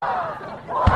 Oh,